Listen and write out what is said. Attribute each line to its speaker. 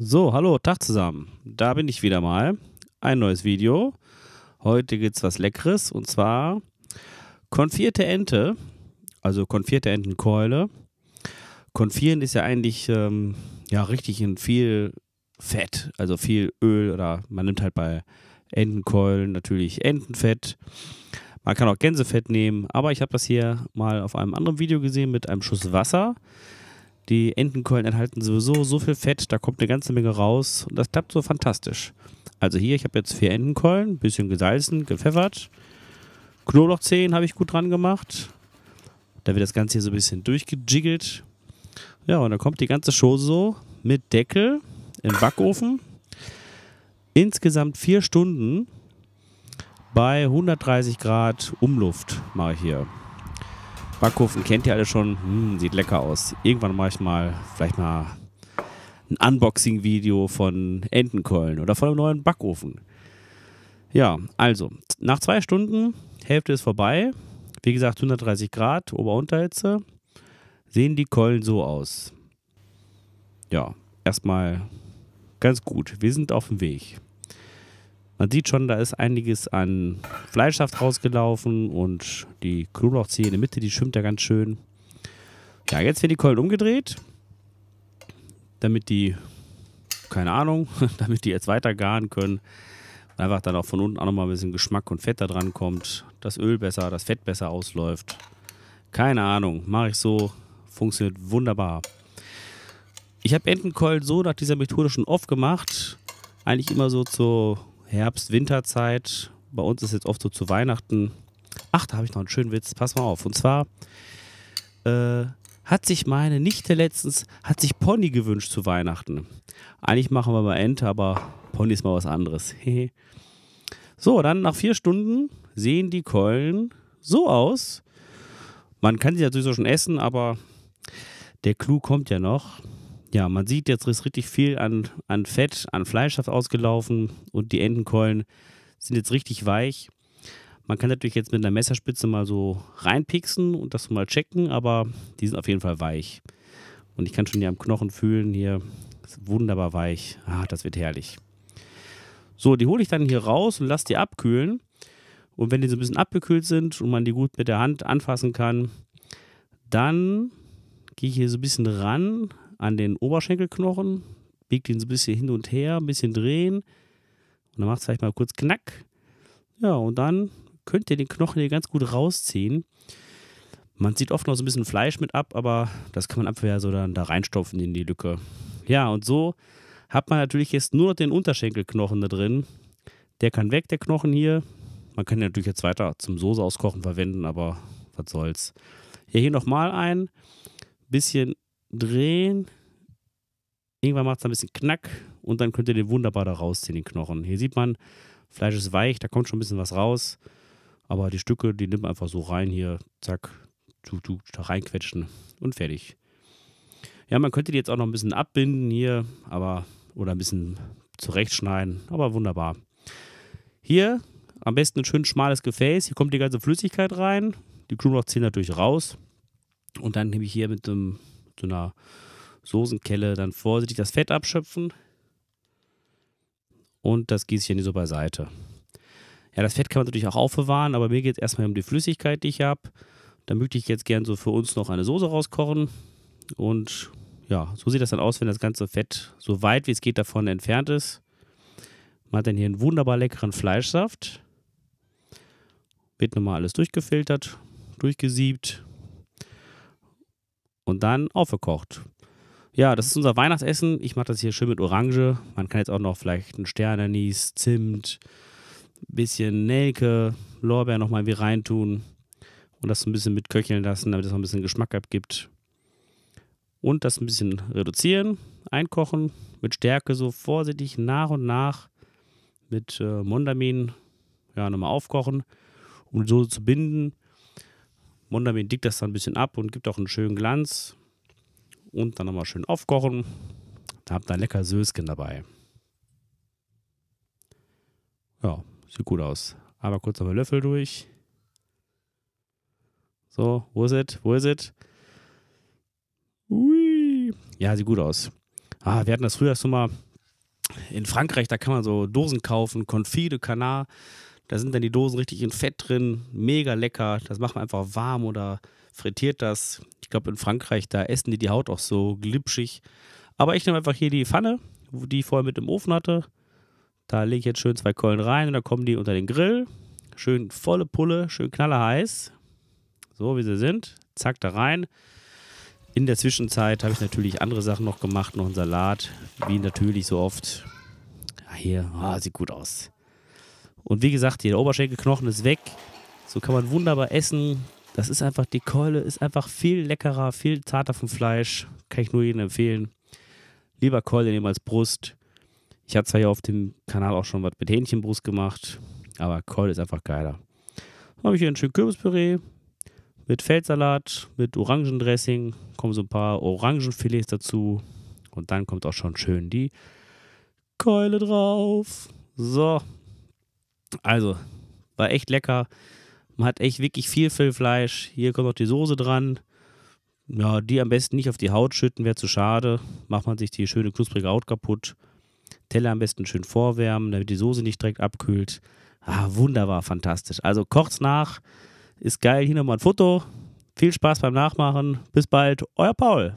Speaker 1: So, hallo, Tag zusammen. Da bin ich wieder mal. Ein neues Video. Heute gibt es was Leckeres und zwar konfierte Ente, also konfierte Entenkeule. Konfieren ist ja eigentlich ähm, ja richtig in viel Fett, also viel Öl oder man nimmt halt bei Entenkeulen natürlich Entenfett. Man kann auch Gänsefett nehmen, aber ich habe das hier mal auf einem anderen Video gesehen mit einem Schuss Wasser. Die Entenkeulen enthalten sowieso so viel Fett, da kommt eine ganze Menge raus und das klappt so fantastisch. Also hier, ich habe jetzt vier Entenkeulen, ein bisschen gesalzen, gepfeffert. Knoblauchzehen habe ich gut dran gemacht. Da wird das Ganze hier so ein bisschen durchgejiggelt. Ja, und dann kommt die ganze Show so mit Deckel im Backofen. Insgesamt vier Stunden bei 130 Grad Umluft mache ich hier. Backofen kennt ihr alle schon. Hm, sieht lecker aus. Irgendwann mache ich mal vielleicht mal ein Unboxing-Video von Entenkeulen oder von einem neuen Backofen. Ja, also, nach zwei Stunden, Hälfte ist vorbei. Wie gesagt, 130 Grad, Ober-Unterhitze. Sehen die Keulen so aus. Ja, erstmal ganz gut. Wir sind auf dem Weg. Man sieht schon, da ist einiges an Fleischsaft rausgelaufen und die Knoblauchzehe in der Mitte, die schwimmt ja ganz schön. Ja, jetzt werden die Keulen umgedreht, damit die, keine Ahnung, damit die jetzt weiter garen können. Einfach dann auch von unten auch nochmal ein bisschen Geschmack und Fett da dran kommt, das Öl besser, das Fett besser ausläuft. Keine Ahnung, mache ich so, funktioniert wunderbar. Ich habe Entenkeulen so nach dieser Methode schon oft gemacht. Eigentlich immer so zur Herbst-Winterzeit. Bei uns ist jetzt oft so zu Weihnachten. Ach, da habe ich noch einen schönen Witz. Pass mal auf. Und zwar äh, hat sich meine Nichte letztens, hat sich Pony gewünscht zu Weihnachten. Eigentlich machen wir mal Ente, aber Pony ist mal was anderes. so, dann nach vier Stunden sehen die Keulen so aus. Man kann sie natürlich schon essen, aber der Clou kommt ja noch. Ja, man sieht, jetzt ist richtig viel an, an Fett, an Fleischsaft ausgelaufen und die Entenkeulen sind jetzt richtig weich. Man kann natürlich jetzt mit einer Messerspitze mal so reinpixen und das mal checken, aber die sind auf jeden Fall weich. Und ich kann schon hier am Knochen fühlen, hier wunderbar weich. Ah, das wird herrlich. So, die hole ich dann hier raus und lasse die abkühlen. Und wenn die so ein bisschen abgekühlt sind und man die gut mit der Hand anfassen kann, dann gehe ich hier so ein bisschen ran an den Oberschenkelknochen, biegt ihn so ein bisschen hin und her, ein bisschen drehen und dann macht es vielleicht mal kurz Knack. Ja, und dann könnt ihr den Knochen hier ganz gut rausziehen. Man sieht oft noch so ein bisschen Fleisch mit ab, aber das kann man ja so dann da reinstopfen in die Lücke. Ja, und so hat man natürlich jetzt nur noch den Unterschenkelknochen da drin. Der kann weg, der Knochen hier. Man kann ihn natürlich jetzt weiter zum Soße auskochen verwenden, aber was soll's. Ja, hier nochmal ein. Bisschen drehen. Irgendwann macht es ein bisschen Knack und dann könnt ihr den wunderbar da rausziehen, den Knochen. Hier sieht man, Fleisch ist weich, da kommt schon ein bisschen was raus. Aber die Stücke, die nimmt man einfach so rein hier, zack, tu, tu, da reinquetschen und fertig. Ja, man könnte die jetzt auch noch ein bisschen abbinden hier, aber oder ein bisschen zurechtschneiden, aber wunderbar. Hier am besten ein schön schmales Gefäß. Hier kommt die ganze Flüssigkeit rein. Die Knoblauchzehen natürlich raus. Und dann nehme ich hier mit einem so einer Soßenkelle dann vorsichtig das Fett abschöpfen und das gieße ich hier so beiseite. Ja, das Fett kann man natürlich auch aufbewahren, aber mir geht es erstmal um die Flüssigkeit, die ich habe. Da möchte ich jetzt gern so für uns noch eine Soße rauskochen. Und ja, so sieht das dann aus, wenn das ganze Fett so weit wie es geht davon entfernt ist. Man hat dann hier einen wunderbar leckeren Fleischsaft. Wird nochmal alles durchgefiltert, durchgesiebt und dann aufgekocht. Ja, das ist unser Weihnachtsessen. Ich mache das hier schön mit Orange. Man kann jetzt auch noch vielleicht einen Sternanis, Zimt, ein bisschen Nelke, Lorbeer nochmal irgendwie reintun und das ein bisschen mitköcheln lassen, damit es noch ein bisschen Geschmack abgibt. Und das ein bisschen reduzieren, einkochen, mit Stärke so vorsichtig nach und nach mit äh, Mondamin ja, nochmal aufkochen, um so zu binden. Mondamin dickt das dann ein bisschen ab und gibt auch einen schönen Glanz. Und dann nochmal schön aufkochen. Da habt ihr ein lecker Sösken dabei. Ja, sieht gut aus. Aber kurz nochmal Löffel durch. So, wo ist es? Wo ist es? Ui. Ja, sieht gut aus. Ah, wir hatten das früher schon mal in Frankreich, da kann man so Dosen kaufen, Confit de Canard. Da sind dann die Dosen richtig in Fett drin, mega lecker. Das macht man einfach warm oder frittiert das. Ich glaube, in Frankreich, da essen die die Haut auch so glitschig. Aber ich nehme einfach hier die Pfanne, die ich vorher mit im Ofen hatte. Da lege ich jetzt schön zwei Keulen rein und dann kommen die unter den Grill. Schön volle Pulle, schön knallerheiß. So wie sie sind. Zack, da rein. In der Zwischenzeit habe ich natürlich andere Sachen noch gemacht, noch einen Salat, wie natürlich so oft. Ja, hier, ah, sieht gut aus. Und wie gesagt, hier der Oberschenkelknochen ist weg. So kann man wunderbar essen. Das ist einfach, die Keule ist einfach viel leckerer, viel zarter vom Fleisch. Kann ich nur jedem empfehlen. Lieber Keule nehmen als Brust. Ich habe zwar hier auf dem Kanal auch schon was mit Hähnchenbrust gemacht, aber Keule ist einfach geiler. Dann habe ich hier ein schönes Kürbispüree mit Feldsalat, mit Orangendressing, kommen so ein paar Orangenfilets dazu und dann kommt auch schon schön die Keule drauf. So. Also, war echt lecker. Man hat echt wirklich viel, viel Fleisch. Hier kommt noch die Soße dran. Ja, die am besten nicht auf die Haut schütten, wäre zu schade. Macht man sich die schöne knusprige Haut kaputt. Teller am besten schön vorwärmen, damit die Soße nicht direkt abkühlt. Ah, wunderbar, fantastisch. Also kocht's nach. Ist geil. Hier nochmal ein Foto. Viel Spaß beim Nachmachen. Bis bald. Euer Paul.